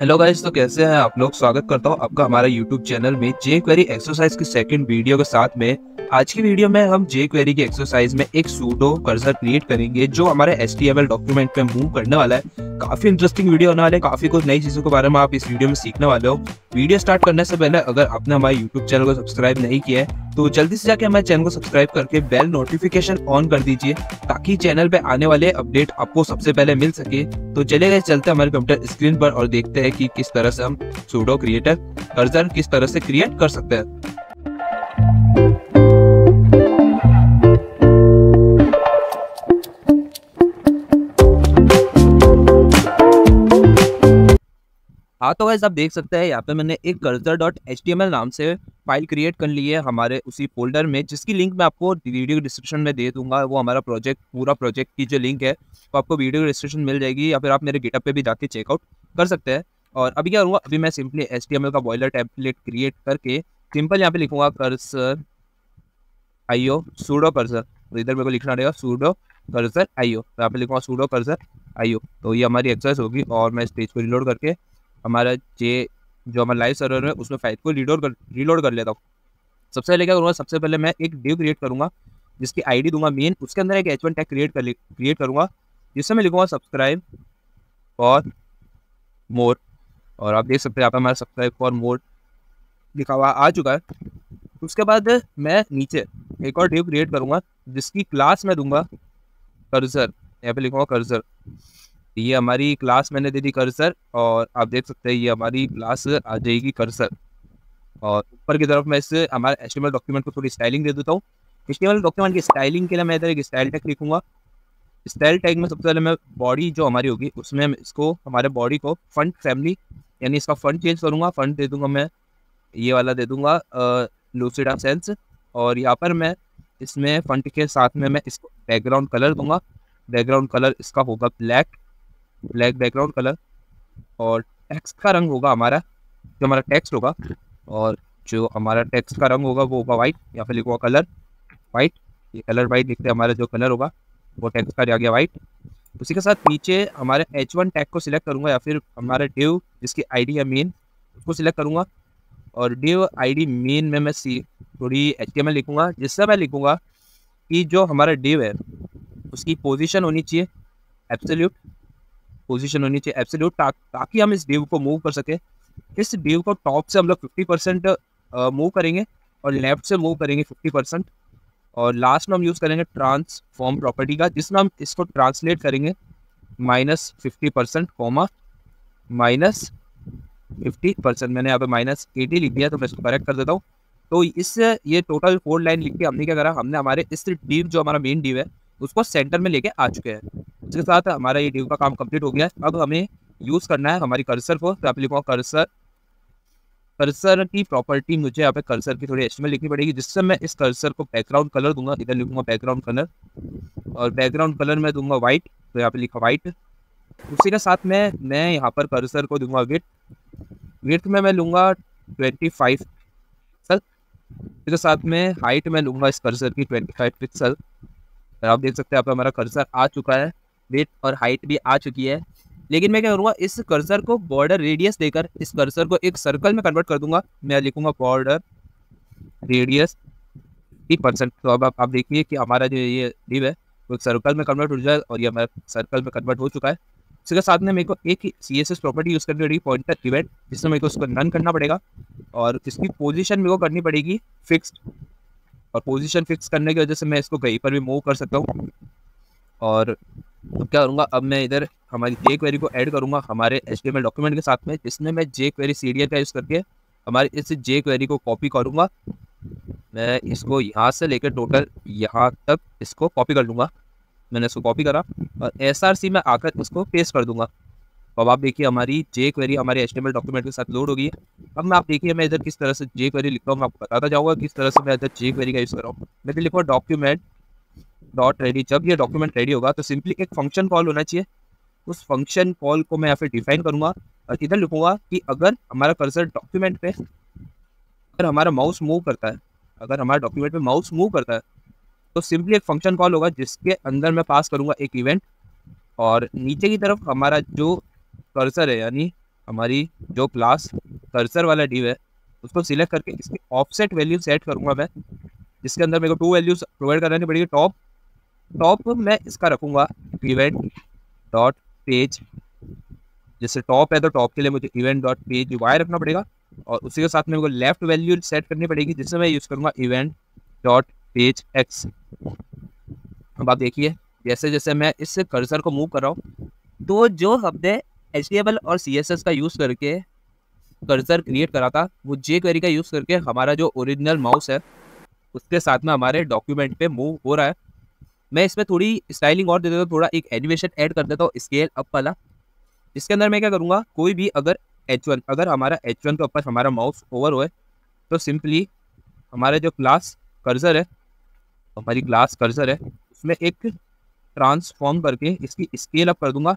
Hello guys तो कैसे हैं आप लोग? स्वागत करता हूँ आपका हमारा यूट्यूब चैनल में जे क्वेरी एक्सरसाइज की सेकंड वीडियो के साथ में। आज की वीडियो में हम जे क्वेरी की एक्सरसाइज में एक सूडो कर्सर क्रिएट करेंगे, जो हमारे एस डॉक्यूमेंट में मूव करने वाला है। काफ़ी इंटरेस्टिंग वीडियो होने वाले काफ़ी कुछ नई चीज़ों के बारे में आप इस वीडियो में सीखने वाले हो। वीडियो स्टार्ट करने से पहले अगर आपने हमारे यूट्यूब चैनल को सब्सक्राइब नहीं किया है तो जल्दी से जाके हमारे चैनल को सब्सक्राइब करके बेल नोटिफिकेशन ऑन कर दीजिए, ताकि चैनल पे आने वाले अपडेट आपको सबसे पहले मिल सके। तो चले गए चलते हमारे कंप्यूटर स्क्रीन पर और देखते हैं कि किस तरह से हम सूडो क्रिएटर कर्जर किस तरह से क्रिएट कर सकते हैं। हाँ तो वैसे आप देख सकते हैं, यहाँ पे मैंने एक cursor dot H T M L नाम से फ़ाइल क्रिएट कर ली है हमारे उसी फोल्डर में, जिसकी लिंक मैं आपको वीडियो डिस्क्रिप्शन में दे दूँगा। वो हमारा प्रोजेक्ट पूरा प्रोजेक्ट की जो लिंक है, वो आपको वीडियो डिस्क्रिप्शन मिल जाएगी या फिर आप मेरे गेटअप पे भी जाके चेकआउट कर सकते हैं। और अभी क्या करूँगा अभी मैं सिंपली एच का बॉयलर टेम्पलेट क्रिएट करके सिंपल यहाँ पे लिखूँगा कर्सर आईओ सूडो कर्सर तो इधर मेरे को लिखना रहेगा सूडो कर्सर आईओ तो यहाँ पे लिखूँगा सूडो कर्सर आईओ तो ये हमारी एक्सरसाइज होगी और मैं स्टेज को रिलोड करके हमारा जे, जो हमारा लाइव सर्वर है, उसमें फ़ाइल को रीलोड कर रीलोड कर लेता हूँ। सबसे पहले क्या करूँगा, सबसे पहले मैं एक डिव क्रिएट करूँगा, जिसकी आईडी दूँगा मेन उसके अंदर एक एच वन टैग क्रिएट कर क्रिएट करूँगा, जिससे मैं लिखूँगा सब्सक्राइब फॉर मोर और आप देख सकते हैं पर हमारा सब्सक्राइब फॉर मोर लिखा हुआ आ चुका है। उसके बाद मैं नीचे एक और डिव क्रिएट करूँगा, जिसकी क्लास मैं दूँगा कर्जर यहाँ पे लिखूँगा कर्सर ये हमारी क्लास मैंने दे दी कर्सर और आप देख सकते हैं ये हमारी क्लास आ जाएगी कर्सर और ऊपर की तरफ़ मैं इस हमारे एच डॉक्यूमेंट को थोड़ी स्टाइलिंग दे देता हूँ. एच डॉक्यूमेंट की स्टाइलिंग के लिए मैं इधर एक स्टाइल टैग लिखूँगा. स्टाइल टैग में सबसे पहले मैं बॉडी जो हमारी होगी, उसमें इसको, हमारे बॉडी को फंड फैमिली यानी इसका फंड चेंज करूँगा. फंड दे दूँगा मैं, ये वाला दे दूँगा लूसिडा सेंस और यहाँ पर मैं इसमें फंड के साथ में मैं इसको बैकग्राउंड कलर दूँगा. बैकग्राउंड कलर इसका होगा ब्लैक ब्लैक बैकग्राउंड कलर और टेक्स्ट का रंग होगा हमारा, जो हमारा टेक्स्ट होगा और जो हमारा टेक्स्ट का रंग होगा वो होगा वाइट या फिर लिखूँगा कलर वाइट ये कलर वाइट लिखते हैं, हमारा जो कलर होगा वो टेक्स्ट का आ गया वाइट उसी के साथ नीचे हमारे एच वन टैग को सिलेक्ट करूँगा या फिर हमारे डिव जिसकी आई डी है मेन उसको सिलेक्ट करूँगा और डिव आईडी मेन में मैं सी थोड़ी एच एम एल लिखूँगा, जिससे मैं लिखूँगा कि जो हमारा डिव है, उसकी पोजीशन होनी चाहिए एब्सोल्यूट पोजीशन होनी चाहिए एब्सोल्यूट ताकि हम इस डिव को मूव कर सके। इस डिव को टॉप से हम लोग फिफ्टी परसेंट मूव करेंगे और लेफ़्ट से मूव करेंगे फिफ्टी परसेंट और लास्ट में हम यूज़ करेंगे ट्रांसफॉर्म प्रॉपर्टी का, जिसमें हम इसको ट्रांसलेट करेंगे minus fifty percent comma minus fifty percent मैंने यहाँ पे माइनस एटी लिख दिया तो मैं इसको करेक्ट कर देता हूँ। तो इससे ये टोटल फोर लाइन लिख के हमने क्या करा, हमने हमारे इस डीव जो हमारा मेन डीव है, उसको सेंटर में लेके आ चुके हैं। इसके साथ हमारा ये डीव का काम कंप्लीट हो गया है। अब हमें यूज़ करना है हमारी कर्सर को। तो आप लिखो कर्सर कर्सर की प्रॉपर्टी मुझे यहाँ पे कर्सर की थोड़ी एस्टिमेट लिखनी पड़ेगी, जिससे मैं इस कर्सर को बैकग्राउंड कलर दूँगा। इधर लिखूँगा बैकग्राउंड कलर और बैकग्राउंड कलर में दूँगा व्हाइट तो यहाँ पे लिखा व्हाइट उसी के साथ में, मैं यहाँ पर कर्सर को दूँगा विथ विथ में मैं लूँगा ट्वेंटी फाइव इसके साथ में हाइट में लूँगा इस कर्सर की ट्वेंटी फाइव पिक्सल आप देख सकते हैं यहाँ पे हमारा कर्सर आ चुका है। वेट और हाइट भी आ चुकी है। लेकिन मैं क्या करूँगा इस कर्सर को बॉर्डर रेडियस देकर इस कर्सर को एक सर्कल में कन्वर्ट कर दूँगा। मैं लिखूँगा बॉर्डर रेडियस फिफ्टी परसेंट तो अब आप, आप देखिए कि हमारा जो ये डिव है वो सर्कल में कन्वर्ट हो जाए और ये हमारा सर्कल में कन्वर्ट हो चुका है। इसके साथ में मेरे को एक C S S property use करनी पड़ेगी पॉइंटर इवेंट जिसमें मेरे को उसको रन करना पड़ेगा और इसकी पोजीशन मेरे को करनी पड़ेगी फिक्स्ड और पोजीशन फिक्स करने की वजह से मैं इसको कहीं पर भी मूव कर सकता हूँ। और अब क्या करूँगा? अब मैं इधर हमारी जे क्वेरी को ऐड करूँगा हमारे एच डॉक्यूमेंट के साथ में, जिसमें मैं जे क्वेरी सी का यूज़ करके हमारे इस जे क्वेरी को कॉपी करूँगा। मैं इसको यहाँ से लेकर टोटल यहाँ तक इसको कॉपी कर लूँगा। मैंने इसको कॉपी करा और एस आर सी में आकर इसको पेस्ट कर दूँगा। अब आप देखिए हमारी जे क्वेरी हमारे एच डॉक्यूमेंट के साथ लोड होगी अब मैं आप देखिए मैं इधर किस तरह से जे क्वेरी लिख रहा हूँ, मैं आपको बताता जाऊँगा किस तरह से मैं इधर जे क्वेरी का यूज़ कर रहा हूँ। मैं लिखूँ डॉक्यूमेंट डॉट रेडी जब ये डॉक्यूमेंट रेडी होगा तो सिंपली एक फ़ंक्शन कॉल होना चाहिए। उस फ़ंक्शन कॉल को मैं यहाँ पे डिफाइन करूँगा और इधर लिखूँगा कि अगर हमारा कर्सर डॉक्यूमेंट पे, अगर हमारा माउस मूव करता है, अगर हमारा डॉक्यूमेंट पे माउस मूव करता है तो सिंपली एक फ़ंक्शन कॉल होगा जिसके अंदर मैं पास करूँगा एक इवेंट और नीचे की तरफ़ हमारा जो कर्सर है, यानी हमारी जो क्लास कर्सर वाला डिव है, उसको सिलेक्ट करके इसकी ऑफसेट वैल्यू सेट करूँगा मैं, जिसके अंदर मेरे को टू वैल्यूज़ प्रोवाइड करानी पड़ेगी टॉप टॉप मैं इसका रखूँगा इवेंट डॉट पेज जैसे टॉप है तो टॉप के लिए मुझे इवेंट डॉट पेज वाई रखना पड़ेगा और उसी के साथ मेरे को लेफ़्ट वैल्यू सेट करनी पड़ेगी, जिससे मैं यूज़ करूँगा इवेंट डॉट पेज एक्स अब आप देखिए, जैसे जैसे मैं इस कर्सर को मूव कर रहा हूँ तो जो हमने एच और सीएसएस का यूज़ करके कर्सर क्रिएट करा था, वो जे क्वेरी का यूज़ करके हमारा जो ओरिजिनल माउस है, उसके साथ में हमारे डॉक्यूमेंट पे मूव हो रहा है। मैं इसमें थोड़ी स्टाइलिंग और दे देता हूँ, थोड़ा एक एनिमेशन ऐड कर देता हूँ स्केल अप वाला। इसके अंदर मैं क्या करूँगा, कोई भी अगर एच वन अगर हमारा एच वन के ऊपर हमारा माउस ओवर हो तो सिंपली हमारे जो क्लास कर्जर है, हमारी क्लास कर्जर है, उसमें एक ट्रांसफॉर्म करके इसकी स्केल अप कर दूँगा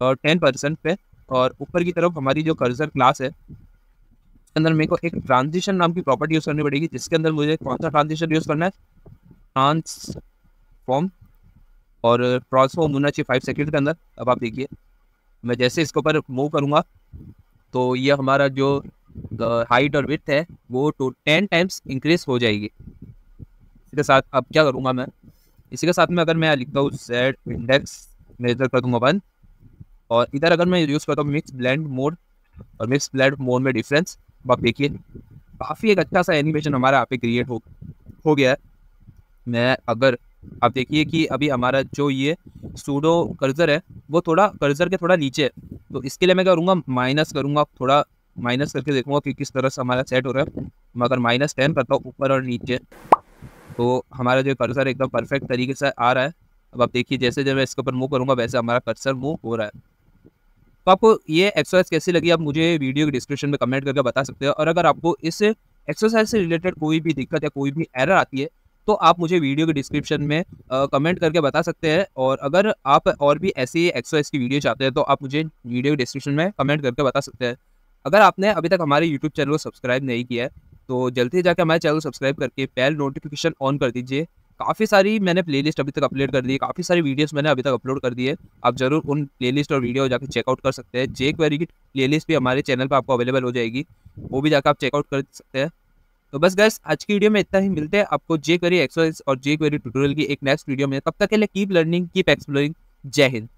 टेन परसेंट पे, और ऊपर की तरफ़ हमारी जो कर्जर क्लास है, उसके अंदर मेरे को एक ट्रांजिशन नाम की प्रॉपर्टी यूज़ करनी पड़ेगी, जिसके अंदर मुझे कौन सा ट्रांजिशन यूज़ करना है? ट्रांसफॉर्म और ट्रांसफॉर्म होना चाहिए फाइव सेकेंड के अंदर। अब आप देखिए, मैं जैसे इसके ऊपर मूव करूँगा तो ये हमारा जो हाइट और विथ है, वो टू टेन टाइम्स इंक्रीज हो जाएगी। इसके साथ अब क्या करूँगा मैं? इसी के साथ में अगर मैं लिखता हूँ सेट इंडेक्स मेजर कर दूँगा वन और इधर अगर मैं यूज़ करता हूँ मिक्स ब्लेंड मोड और मिक्स ब्लेंड मोड में डिफरेंस आप देखिए, काफ़ी एक अच्छा सा एनिमेशन हमारा यहाँ पे क्रिएट हो हो गया है। मैं अगर आप देखिए कि अभी हमारा जो ये सूडो कर्जर है, वो थोड़ा कर्जर के थोड़ा नीचे है। तो इसके लिए मैं क्या करूँगा? माइनस करूँगा, थोड़ा माइनस करके देखूँगा कि किस तरह से हमारा सेट हो रहा है। मैं अगर माइनस टेन करता हूँ ऊपर और नीचे तो हमारा जो कर्सर एकदम परफेक्ट तरीके से आ रहा है। अब आप देखिए, जैसे जब मैं इसके ऊपर मूव करूँगा, वैसे हमारा कर्सर मूव हो रहा है। तो आपको ये एक्सरसाइज कैसी लगी? आप मुझे वीडियो के डिस्क्रिप्शन में कमेंट करके बता सकते हो। और अगर आपको इस एक्सरसाइज से रिलेटेड कोई भी दिक्कत या कोई भी एरर आती है तो आप मुझे वीडियो के डिस्क्रिप्शन में कमेंट करके बता सकते हैं और अगर आप और भी ऐसी एक्सरसाइज की वीडियो चाहते हैं तो आप मुझे वीडियो के डिस्क्रिप्शन में कमेंट करके बता सकते हैं। अगर आपने अभी तक हमारे यूट्यूब चैनल को सब्सक्राइब नहीं किया है तो जल्दी जाकर हमारे चैनल को सब्सक्राइब करके पहल नोटिफिकेशन ऑन कर दीजिए। काफ़ी सारी मैंने प्लेलिस्ट अभी तक अपलोड कर दी है काफ़ी सारी वीडियोस मैंने अभी तक अपलोड कर दी है। आप ज़रूर उन प्लेलिस्ट और वीडियो जाकर चेकआउट कर सकते हैं। जे क्वेरी की प्लेलिस्ट भी हमारे चैनल पर आपको अवेलेबल हो जाएगी। वो भी जाकर आप चेकआउट कर सकते हैं। तो बस गैस आज की वीडियो में इतना ही। मिलते हैं आपको जे क्वेरी एक्सरसाइज और जे क्वेरी ट्यूटोरियल की एक नेक्स्ट वीडियो में। तब तक के लिए कीप लर्निंग कीप एक्सप्लोरिंग जय हिंद।